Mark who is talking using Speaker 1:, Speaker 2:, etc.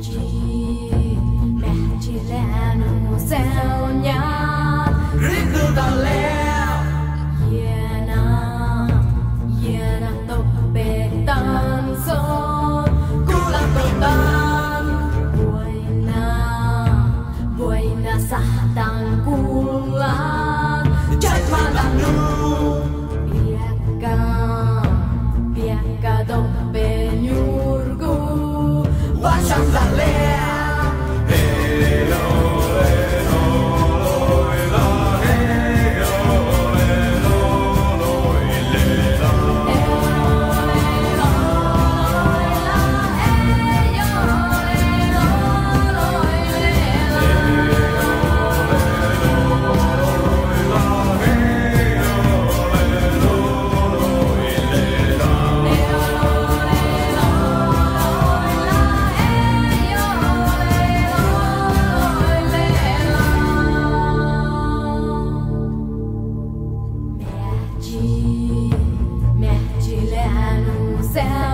Speaker 1: chỉ mẹ chỉ là nụ sao nhau Watch out, la. Mehdi, Mehdi le anusem